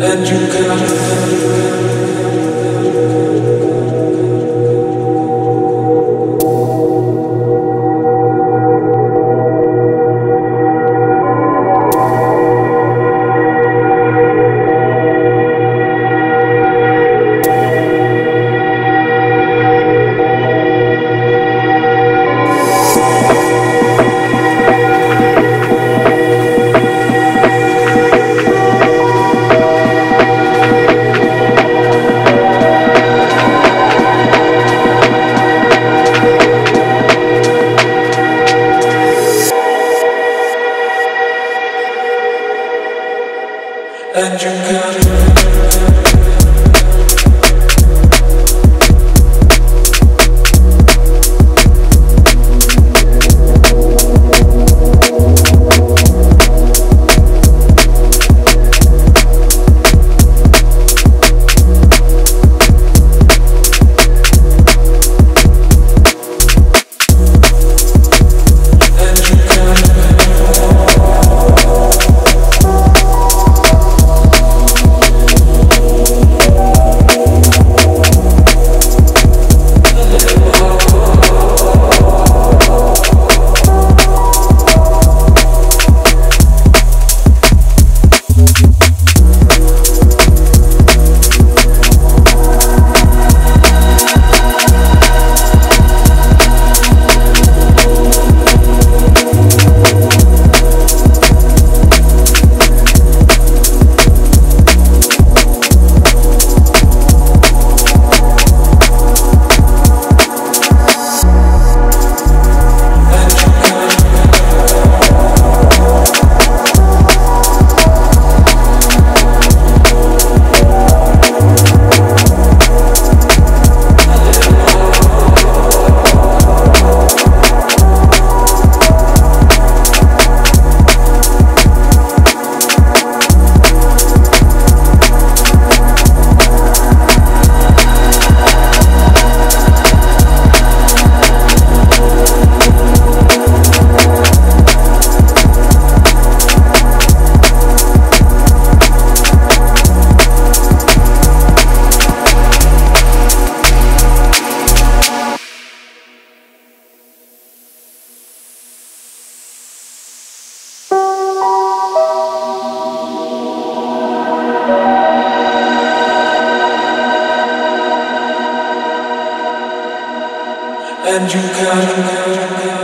and you can't and you and you can.